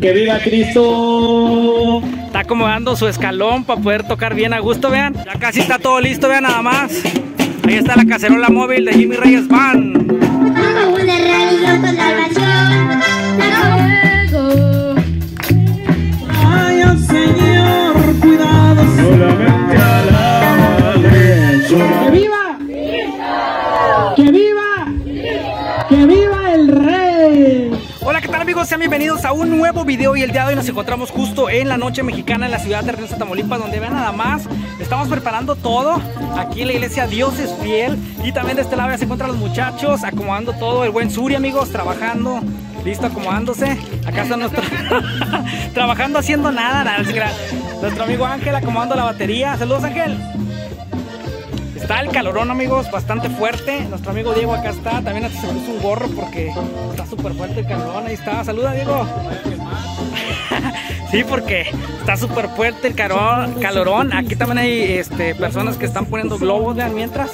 ¡Que viva Cristo! Está acomodando su escalón para poder tocar bien a gusto, vean. Ya casi está todo listo, vean nada más. Ahí está la cacerola móvil de Jimmy Reyes Band. Bienvenidos a un nuevo video y el día de hoy nos encontramos justo en la noche mexicana en la ciudad de Reynosa, Tamaulipas, donde vean nada más, estamos preparando todo. Aquí en la iglesia Dios es fiel y también de este lado ya se encuentran los muchachos acomodando todo, el buen Suri amigos, trabajando, listo acomodándose, acá está nuestro, trabajando haciendo nada, nuestro amigo Ángel acomodando la batería, saludos Ángel. Está el calorón, amigos, bastante fuerte. Nuestro amigo Diego acá está. También se puso un gorro porque está súper fuerte el calorón. Ahí está. Saluda, Diego. sí, porque está súper fuerte el calorón, calorón. Aquí también hay este, personas que están poniendo globos, vean, mientras.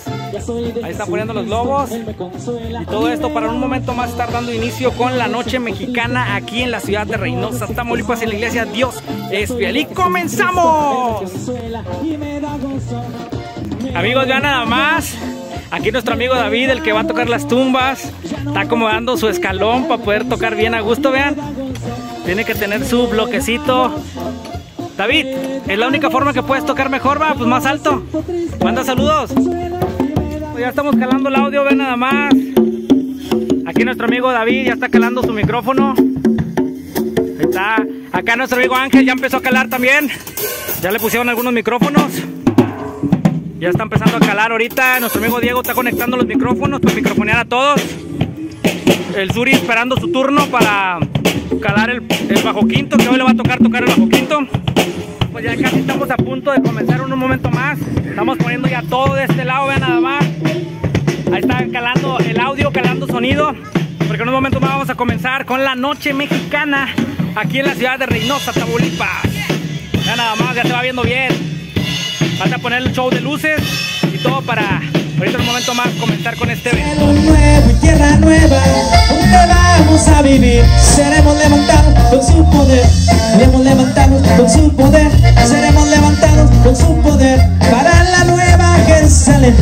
Ahí están poniendo los globos. Y todo esto para un momento más estar dando inicio con la noche mexicana aquí en la ciudad de Reynosa, Tamaulipas, en la iglesia Dios es fiel. ¡Y comenzamos! Amigos, ya nada más. Aquí nuestro amigo David, el que va a tocar las tumbas, está acomodando su escalón para poder tocar bien a gusto, vean. Tiene que tener su bloquecito. David, es la única forma que puedes tocar mejor, va, pues más alto. Manda saludos. Pues ya estamos calando el audio, vean nada más. Aquí nuestro amigo David ya está calando su micrófono. Ahí está. Acá nuestro amigo Ángel ya empezó a calar también. Ya le pusieron algunos micrófonos. Ya está empezando a calar ahorita. Nuestro amigo Diego está conectando los micrófonos para microfonear a todos. El Suri esperando su turno para calar el, bajo quinto, que hoy le va a tocar tocar el bajo quinto. Pues ya casi estamos a punto de comenzar en un momento más. Estamos poniendo ya todo de este lado, vean nada más. Ahí está calando el audio, calando sonido. Porque en un momento más vamos a comenzar con la noche mexicana aquí en la ciudad de Reynosa, Tamaulipas. Ya nada más, ya se va viendo bien. Falta poner el show de luces y todo para ahorita en un momento más comenzar con este evento. Cielo nuevo y tierra nueva, donde vamos a vivir. Seremos levantados con su poder, seremos levantados con su poder, seremos levantados con su poder. Para la nueva Jerusalén,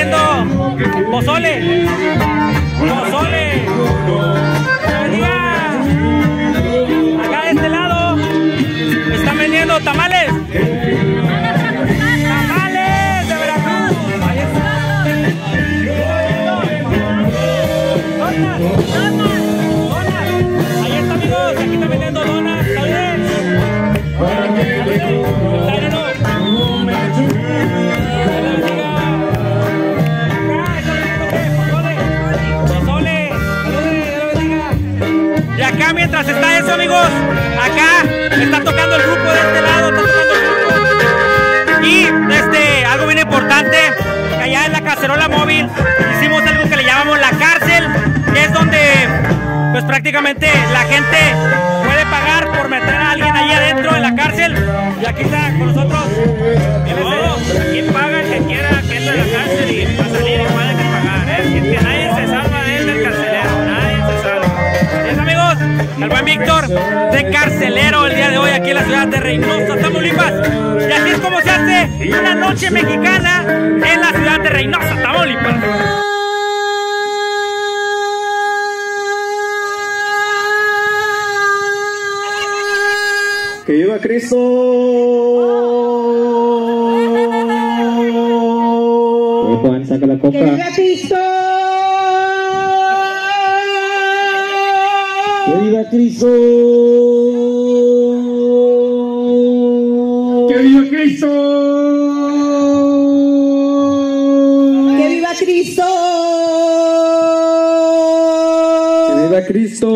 vendiendo Pozole. Pozole. Acá de este lado están vendiendo. Tamales está eso amigos, acá está tocando el grupo de este lado, está tocando el grupo. Y este, algo bien importante, que allá en la cacerola móvil hicimos algo que le llamamos la cárcel, que es donde pues prácticamente la gente puede pagar por meter a alguien ahí adentro en la cárcel. Y aquí está con nosotros. ¿Quién paga el que quiera que entre a la cárcel y para salir igual el buen Víctor de carcelero el día de hoy aquí en la ciudad de Reynosa, Tamaulipas. Y así es como se hace una noche mexicana en la ciudad de Reynosa, Tamaulipas. ¡Que viva Cristo! Juan, saca la copa. ¡Que viva Cristo! ¡Que viva Cristo! ¡Que viva Cristo! ¡Que viva Cristo! ¡Que viva Cristo!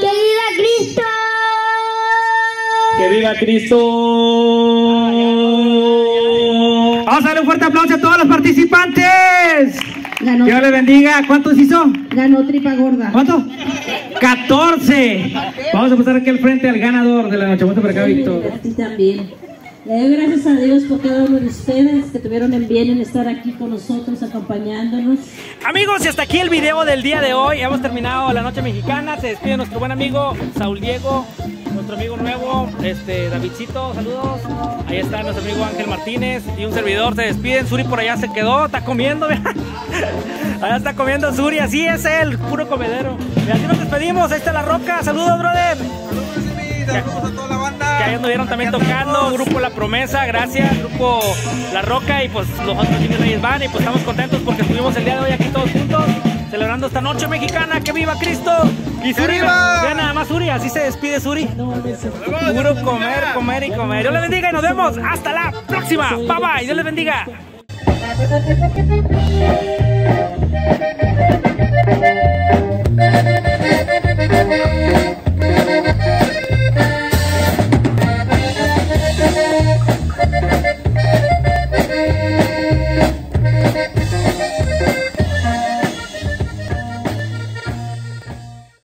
¡Que viva Cristo! ¡Que viva Cristo! Vamos a darle un fuerte aplauso a todos los participantes. Ganó, Dios les bendiga. ¿Cuántos hizo? ganó tripa gorda. ¿Cuánto? 14. Vamos a pasar aquí al frente al ganador de la noche. Vuelta para acá, Víctor. A ti también. Le doy gracias a Dios por cada uno de ustedes que tuvieron el bien en estar aquí con nosotros, acompañándonos. Amigos, y hasta aquí el video del día de hoy. Hemos terminado la noche mexicana. Se despide nuestro buen amigo Saúl Diego, nuestro amigo nuevo, este Davidcito, saludos. Ahí está nuestro amigo Ángel Martínez y un servidor. Se despiden. Suri por allá se quedó, está comiendo. vean. Allá está comiendo Suri, así es él, puro comedero. Y así nos despedimos. Ahí está la roca. Saludos, brother. Saludos a toda la banda. Que ahí anduvieron también tocando, Grupo La Promesa, gracias, Grupo La Roca y pues los otros niños Reyes van y pues estamos contentos porque estuvimos el día de hoy aquí todos juntos celebrando esta noche mexicana, que viva Cristo y Suri, vean nada más Suri, así se despide Suri. Puro comer, comer y comer. Dios les bendiga y nos vemos hasta la próxima. Bye bye, Dios les bendiga.